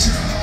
Jesus.